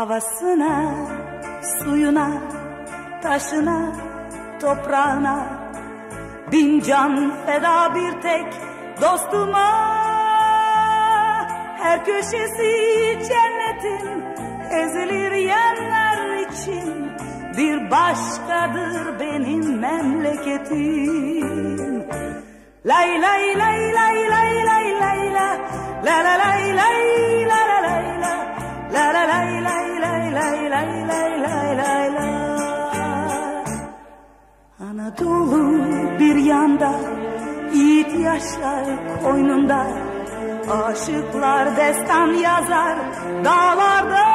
Havasına, suyuna, taşına, toprağına. Bin can feda bir tek dostuma. Her köşesi cennetin ezilir yerler için. Bir başkadır benim memleketim. Lay lay lay lay lay lay lay la La la lay lay Anadolu bir yanda Yiğit yaşar koynunda. Aşıklar destan yazar dağlarda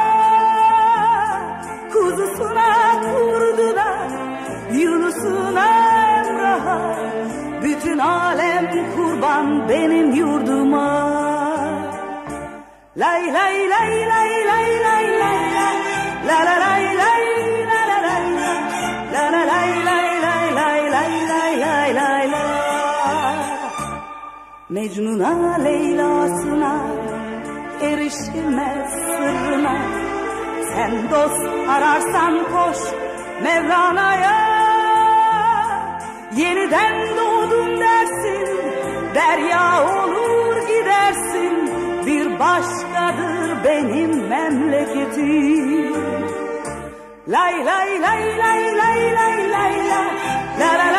Kuzusuna kurdu da Yunus'una Emrah'a. Bütün alem kurban benim yurduma. Lay lay lay lay lay lay Mecnun'a Leyla'sına erişilmez sırrına. Sen dost ararsan koş Mevlana'ya. Yeniden doğdum dersin Derya olur gidersin. Bir başkadır benim memleketim. Lay lay lay lay lay lay lay. La La la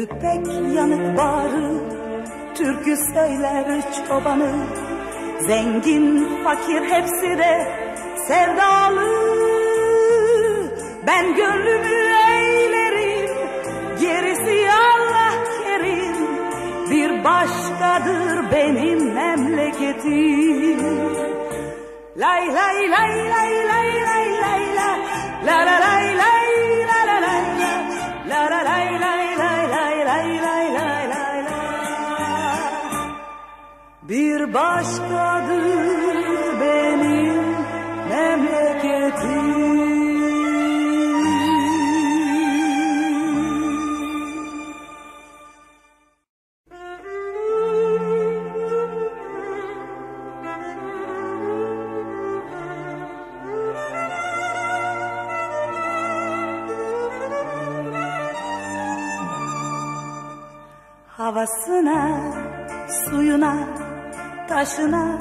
Gözü pek yanık bağrı Türkü söyler çobanı. Zengin fakir hepsi de sevdalı. Ben gönlümü eylerim Gerisi Allah kerim. Bir başkadır benim memleketim. Lay lay lay lay lay lay lay la La la lay lay Bir başkadır benim memleketim. Havasına, suyuna, taşına,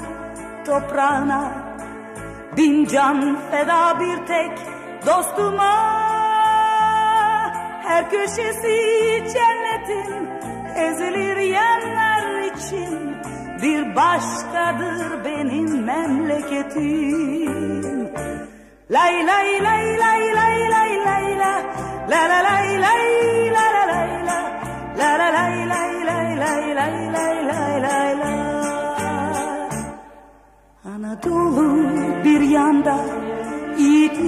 toprağına. Bin can feda bir tek dostuma. Her köşesi cennetin ezilir yerler için. Bir başkadır benim memleketim. Lay lay lay lay lay lay lay la La la lay lay la la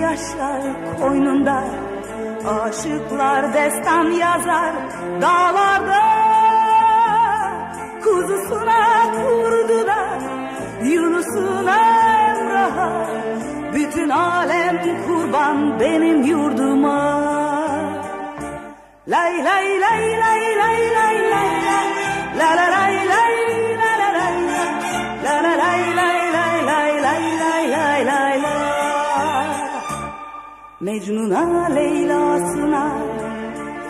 Yaşar koynunda. Aşıklar destan yazar dağlarda Mecnun'a Leyla'sına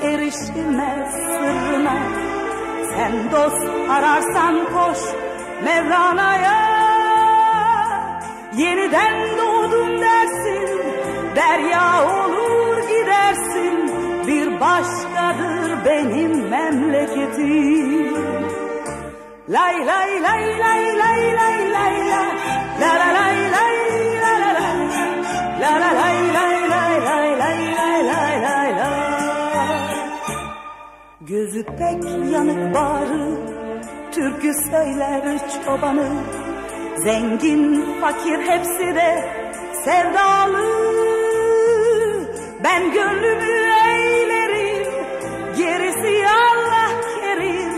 erişilmez sırrına. Sen dost ararsan koş Mevlana'ya. Yeniden doğdum dersin Derya olur gidersin. Bir başkadır benim memleketim. Lay lay lay lay lay lay lay la La la lay Türkü söyler çobanı. Zengin fakir hepsi de sevdalı. Ben gönlümü eylerim Gerisi Allah kerim.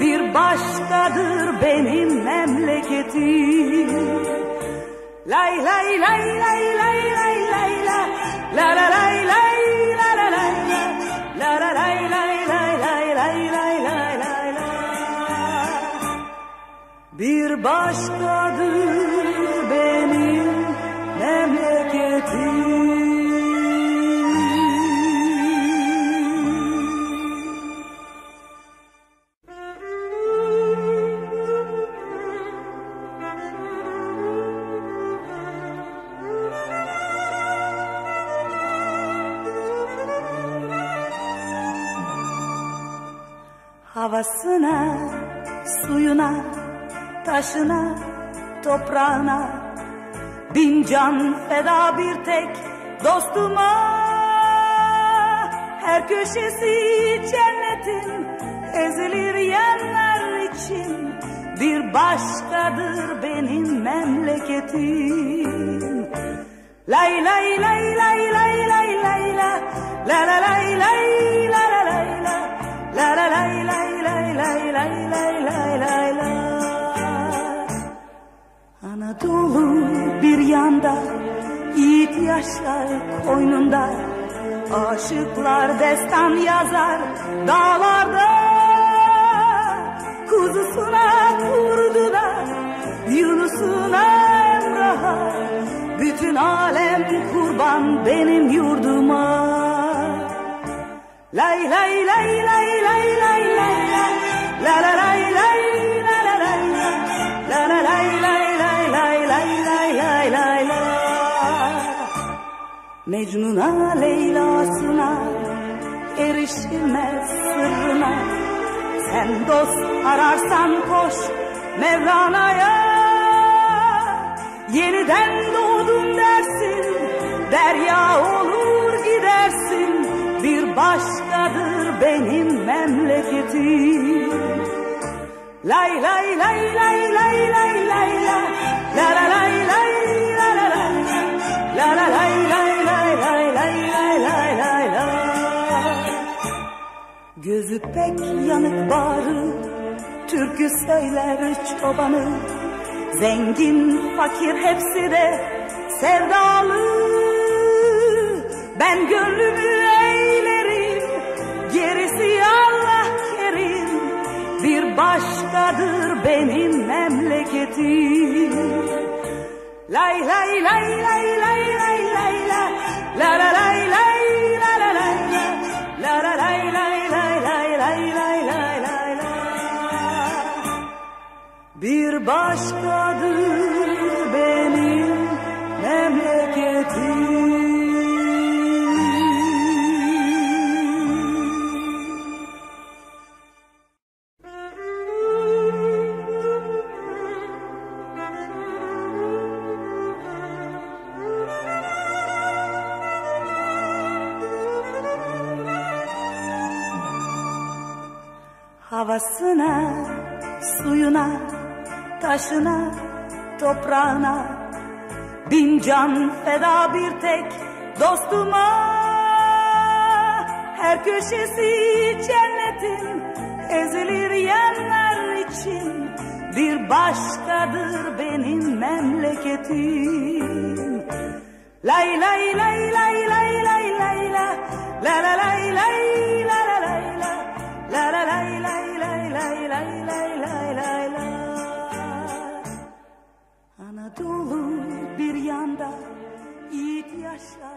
Bir başkadır benim memleketim. Lay lay lay lay lay lay lay la La la Başkadır benim memleketim. Havasına, suyuna, taşına, toprağına Bin can feda bir tek dostuma Her köşesi cennetin ezilir yerler için Bir başkadır benim memleketim Lay lay lay lay lay lay lay la La la lay lay la la lay la La la lay lay lay lay lay lay lay lay bir yanda Yiğit yaşar koynunda Aşıklar destan yazar dağlarda Kuzusuna kurdu da Yunus'una Emrah'a Bütün alem kurban benim yurduma Lay lay lay lay lay lay lay la la lay lay Mecnun'a Leyla'sına erişilmez sırrına Sen dost ararsan koş Mevlana'ya Yeniden doğdum dersin Derya olur gidersin Bir başkadır benim memleketim Lay lay lay lay lay lay lay la La la lay lay Gözü pek yanık bağrı Türkü söyler çobanı. Zengin fakir hepsi de sevdalı. Ben gönlümü eğlerim Gerisi Allah kerim. Bir başkadır benim memleketim. Lay lay lay lay lay lay lay la La la lay lay Bir başkadır benim memleketim. Havasına, suyuna, taşına, toprağına. Bin can feda bir tek dostuma. Her köşesi cennetin ezilir yerler için. Bir başkadır benim memleketim. Lay lay lay lay lay lay lay la La la lay lay Russia.